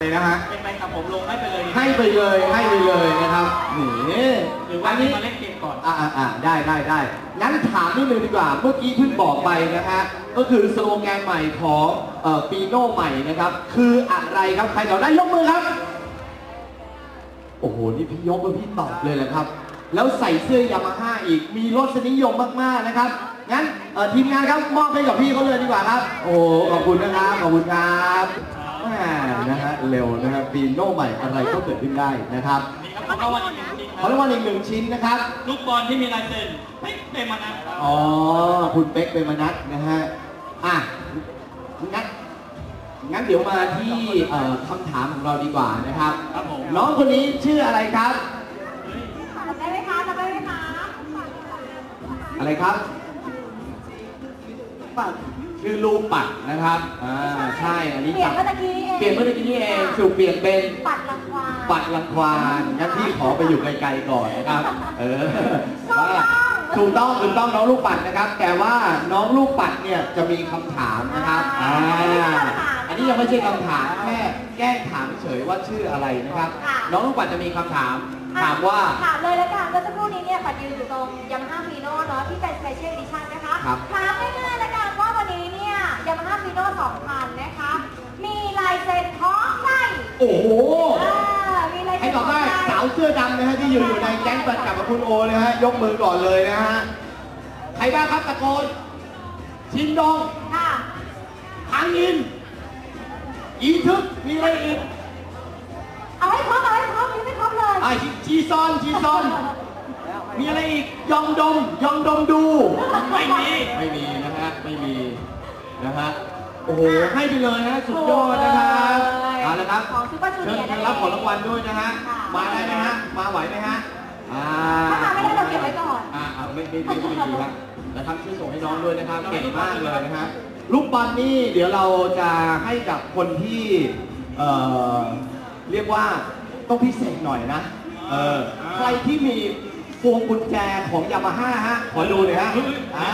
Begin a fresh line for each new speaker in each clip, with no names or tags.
เลยนะฮะ
เป็นไปกับผมลงให้ไปเลยดี
ให้ไปเลยให้ไปเลยนะครับนี่
หรือว่า
อัน
จะ
นี้
มาเล่นเกมก่อน
อ่าอ่าอ่าได้ได้ได้งั้นถามนิดนึงดีกว่า เมื่อกี้เพิ่งบอกไปนะฮะก็คือสโลแกนใหม่ของเอ่อปีโน่ใหม่นะครับ คืออะไรครับใครตอบได้ยกมือครับ โอ้โหนี่พี่ยกแล้วพี่ตอบเลยแหละครับ แล้วใส่เสื้อยามาฮ่าอีกมีรสนิยมมากๆนะครับงั้นเอ่อทีมงานครับมอบให้กับพี่เขาเลยดีกว่าครับ โอ้โหขอบคุณนะครับขอบคุณครับแห มนะฮะเร็วนะครับปีโน่ใหม่อะไรก็เกิดขึ้นได้นะครับ
นี่ครับของรางวัลอีกหนึ่งชิ้นค
ขอ
รับ
รางวัลอีกหนึ่งชิ้นนะครับ
ลูกบอลที่มีลายเซ็นเฮ้ยเป็นมานะครับ
อ๋อ คุณเป๊กเป็นมนัทนะฮะ อะ งั้น งั้นเดี๋ยวมาที่เอ่อคำถามของเราดีกว่านะครับ
ครับผม
น้องคนนี้ชื่ออะไรครับ
ได้ไหมคะจำได้ไหมคะ
อะไรครับปัด ชื่อลูกปัดนะครับอ่าใช่อันนี้
เปลี่ยน
จำ
เมื่อตะกี้นี่เอง
เปลี่ยนเมื่อกี้นี่เองถูกเปลี่ยนเป็น
ปัดรังควาน
ปัดรังควานงั้นพี่ขอไปอยู่ไกลๆก่อนนะครับ เออว่าถูกต้องถูกต้องน้องลูกปัดนะครับ แต่ว่าน้องลูกปัดเนี่ยจะมีคำถามนะครับอ่าอันนี้ยังไม่ใช่คำถามแค่แกล้งถามเฉยว่าชื่ออะไรนะครับ น้องลูกปัดจะมีคำถามถามว่า
ถามเลยแล้วกันเมื่อสักครู่นี้เนี่ยปัดยืนอยู่ตรงยามาฮ่าฟีโน่เนาะที่เป็นสเปเชียลดิชั่นนะคะ
ครับ
ถามง่ายๆแล้วกันว่าวันนี้เนี่ยยามาฮ่าฟีโน่2000นะคะ มีลายเซ็นท้องไส้
โอ้โห
อ่ามีลาย
ให้
เซ็น
ตอบได้สาวเสื้อดำนะฮะที่อยู่อยู่ในแก๊งแฟนคลับกับคุณโอนะฮะยกมือก่อนเลยนะฮะใครบ้างครับตะโกนชินดอง
ค่ะ
ทางอิน อีทึกมีอะไรอีก
เอาให้ครบเอาให้ครบยังไม่ครบเลย
อ่าจีซอนจีซอน มีอะไรอีกยองดมยองดมดู
ไม่มี
ไม่มีนะฮะไม่มีนะฮะโอ้โหให้ไปเลยนะสุดยอดนะครับเอาละครับ
ของซูเปอร์จู
เชิ
เนี
ญ
ยร์นั่นเอง
รับของรางวัลด้วยนะฮะ
ค่ะ
มาได้ไหมฮะ มาไหวไหมฮะ อ่า
ถ้ามาไม่ได้เราเก็บไว้ก่อน
อ่าอ่าไม่ไม่ไม่ไม่ดีครับนะครับช่วยส่งให้น้องด้วยนะครับ เก่งมากเลยนะฮะลูกบอลนี่เดี๋ยวเราจะให้กับคนที่ เอ่อ เรียกว่าต้องพิเศษหน่อยนะ เออ ใครที่มีพวงกุญแจของยามาฮ่าฮะ ขอดูหน่อยฮะ อ่า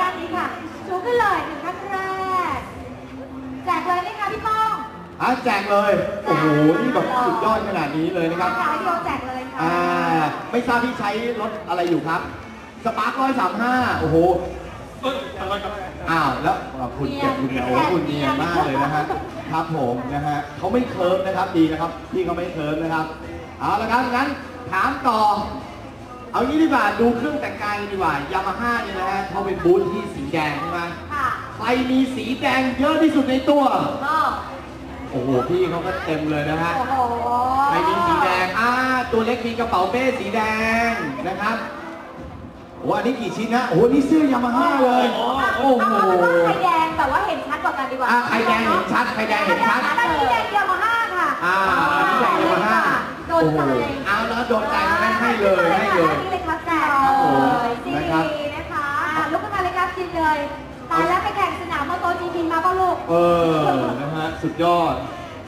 ด้านนี้ค่ะชูขึ้นเลยหนึ่งท่านแรก แจกเลยไหมคะพี่ป้อง
อะแจกเลย โอ้โห นี่แบบสุดยอดขนาดนี้เลยนะครับ
ขายเดียวแจกเลยค่ะ
อ่า ไม่ทราบที่ใช้รถอะไรอยู่ครับ Spark ร้อยสามห้าโอ้โห
เอ้ยขอโทษครับ
อ้าว แล้วอ่าคุณเก็บคุณเนี่ยโอ้คุณเนียนมากเลยนะฮะ ครับผมนะฮะเขาไม่เคิร์ฟนะครับ ดีนะครับ พี่เขาไม่เคิร์ฟนะครับ เอาละครับ งั้นถามต่อ เอางี้ดีกว่า ดูเครื่องแต่งกายกันดีกว่า ยามาฮ่าเนี่ยนะฮะเขาเป็นบูธที่สีแดงใช่ไหม
ค่ะ
ใครมีสีแดงเยอะที่สุดในตัว
ก็
โอ้โหพี่เขาก็เต็มเลยนะฮะ
โอ้โห
ใครมีสีแดง อ่า ตัวเล็กมีกระเป๋าเป้สีแดงนะครับโอ้อันนี้กี่ชิ้นนะ โอ้โหนี่เสื้อยามาฮ่าเลย โอ้โห
เอาเป็นว่าไข่แดงแต่ว่าเห็นชัดกว่ากันดีกว่า
อ่าไข่แดงเห็นชัดไข่แดงเห็นชัด
อันนี้แดงยามาฮ่าค่ะ
อ่าอันนี้ใหญ่ยามาฮ่า
โด
โอ้
น
โห
ใจ
เอาแล้วโดนใจงั้นให้เลยให้เลย
นี่เลยครับแจก
ครับผม
เลยซี
นะครับ
นะคะอะลุกขึ้นมาเลยครับจินเลยตายแล้วไปแข่ง สนามมอโตจีพีมาเปล่าลูก
เออ นะฮะ สุดยอด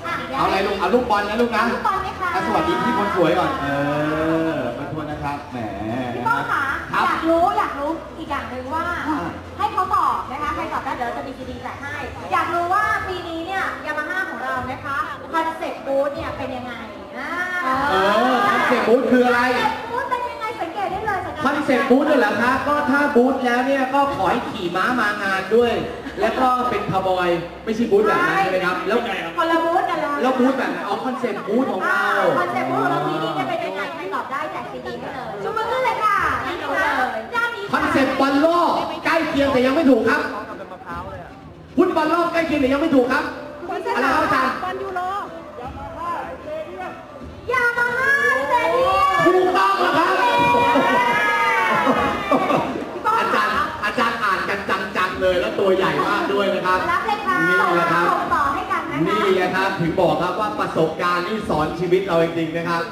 อะเดี๋ยว
เอาอะไรลูก เอาลูกบอลนะลูกนะ
ลูกบอลไหมคะ
อะสวัสดีพี่คนสวยก่อน เออขอโทษนะครับ แหม
พี่ป้องคะ
ครับ
อยากรู้อยากรู้อีกอย่างหนึ่งว่า
อ่า
ให้เขาตอบนะคะใครตอบได้เดี๋ยวจะมีซีดีแจกให้ อยากรู้ว่าปีนี้เนี่ยยามาฮ่าของเรานะคะคอนเซ็ปต์บูธเนี่ยเป็นยังไงอ่า
เออคอนเซ็ปต์บูธคืออะไร
คอนเซ็ปต์บูธเป็นยังไงสังเกตได้เลยจากการ
คอนเซ็ปต์บูธเนี่ยเหรอครับก็ถ้าบูธแล้วเนี่ยก็ขอให้ขี่ม้ามางานด้วย แล้วก็เป็นคาวบอยไม่ใช่บูธแบบนั้นใช่ไหมครับ แล้ว
คนละบูธกันเลย
แล้วบูธแบบไหนเอาคอนเซ็ปต์บูธของเรา
คอนเซ็ปต์บูธของเราปีนี้จะเป็นยังไงใครตอบได้แจกซีดีให้เลยชูมือขึ้นเลยค่ะนี่เลยด้านนี้
คอนเซ็ปต์บอลโลกใกล้เคียงแต่ยังไม่ถูกครับฟุตบอลโลกใกล้เคียงแต่ยังไม่ถูกครับอะไรครับอาจารย์
บอลยูโร
เลยแล้วตัวใหญ่มากด้วยนะครับ
รับเลยค่ะ
นี่แหละครับ
ส่งต่อให้กันนะคะ
นี่นะครับถึงบอกครับว่าประสบการณ์นี่สอนชีวิตเราจริงๆนะครับ